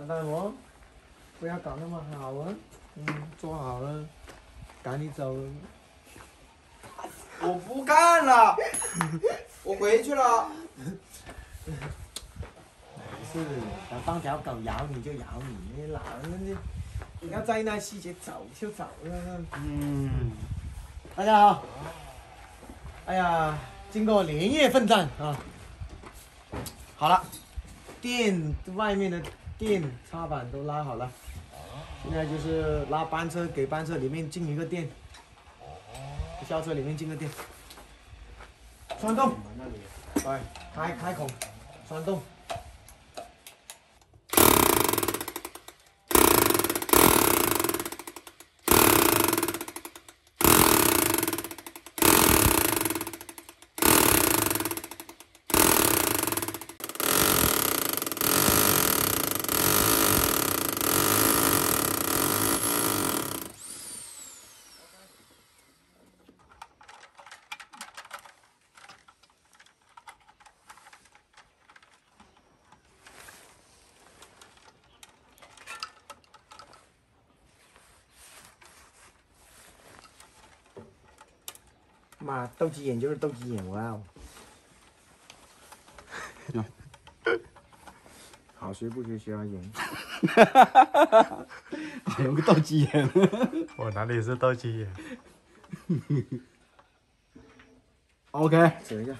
老大伯，不要搞那么好啊！嗯，做好了，赶紧走。我不干了，我回去了。不是，想当条狗咬你就咬你，你老人家不要在意那细节，走就走了。嗯，大家好。哎呀，经过连夜奋战啊，好了，店外面的电插板都拉好了，现在就是拉班车给班车里面进一个电，校车里面进个电，栓动，对，开开孔，栓动。妈，斗鸡眼就是斗鸡眼，哇哦！好学不学学而言，还有个斗鸡眼，我哪里是斗鸡眼？OK，扯一下，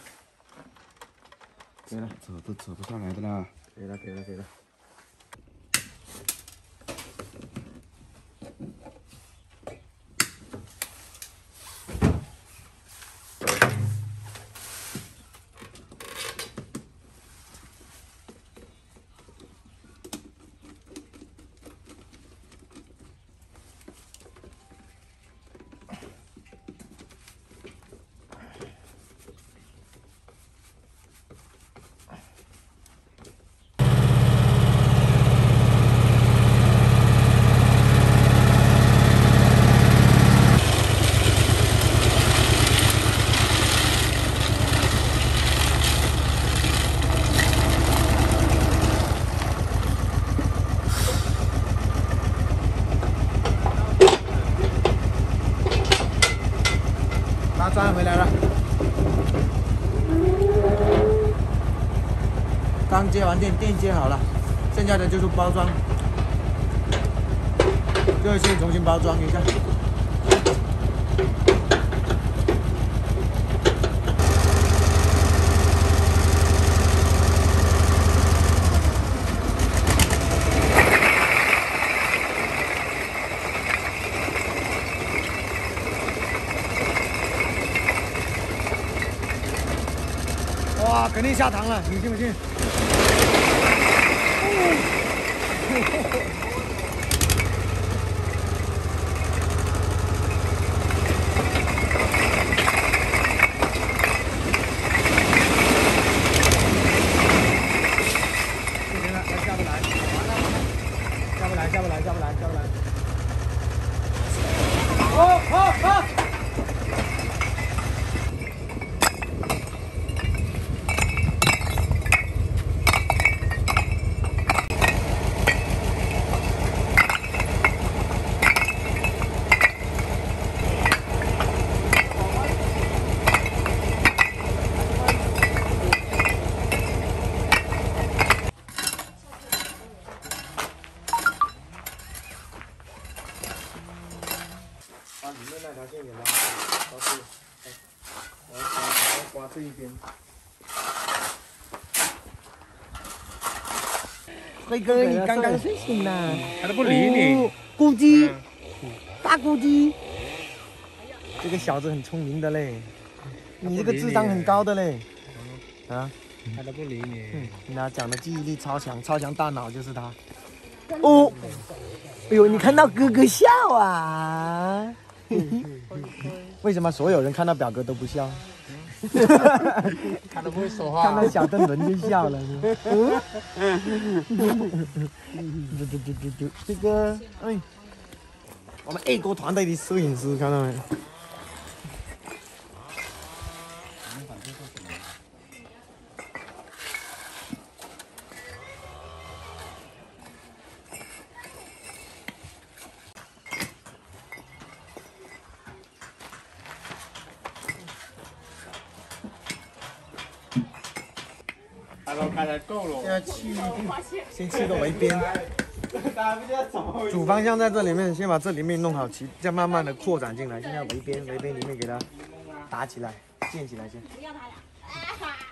可以了，扯都扯不上来的啦，可以了，可以了，可以了。砖回来了，刚接完电，电接好了，剩下的就是包装，这先重新包装一下。哇，肯定下塘了，你信不信行了，它下不来，完了完了，下不来，下不来，下不来，下不来。哦哦哦！把里面那条线给拉好，到这，我要刮，这一边。辉哥，你刚刚睡醒了？他都不理你。咕叽，大咕叽。这个小子很聪明的嘞，你这个智商很高的嘞。啊？他都不理你。嗯，那讲的记忆力超强，超强大脑就是他。哦，哎呦，你看到哥哥笑啊？为什么所有人看到表哥都不笑？看到不会说话。看到小邓伦就笑了。嗯，嘟嘟嘟嘟嘟，这个，哎，我们 A 国团队的摄影师看到没？现在气，先砌个围边。主方向在这里面，先把这里面弄好，其再慢慢的扩展进来。现在围边，围边里面给它打起来，建起来先。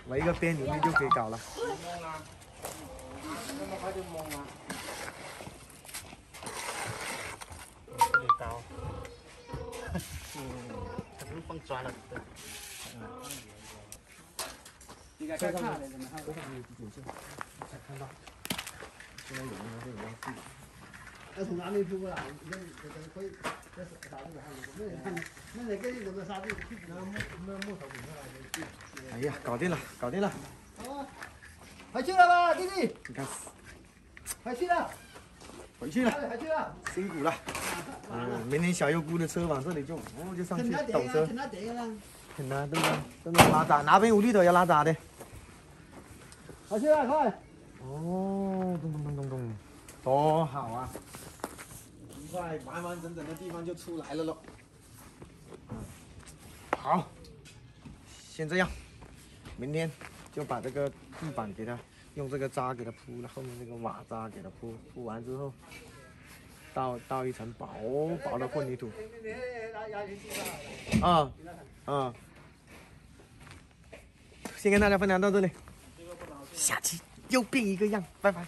围一个边里面就可以搞了。嗯，不放砖了。你该看看的怎么看？要从哪里铺过来？那那那可以在沙子上，那那那那个那个沙子，那木那木头。哎呀，搞定了，搞定了！啊，回去了吧，弟弟，你看，回去了，回去了，回去了。辛苦了。嗯，明天小优姑的车往这里就，哦，就上去趁他抖车，，很难，真的，真的拉闸，哪边有力头要拉闸的。回去了，快！哦，咚咚咚咚咚，多好啊！一块完完整整的地方就出来了喽。好，先这样，明天就把这个地板给它用这个渣给它铺了，后面这个瓦渣给它铺，铺完之后，倒倒一层薄薄的混凝土。啊啊，先跟大家分享到这里，下期又变一个样，拜拜。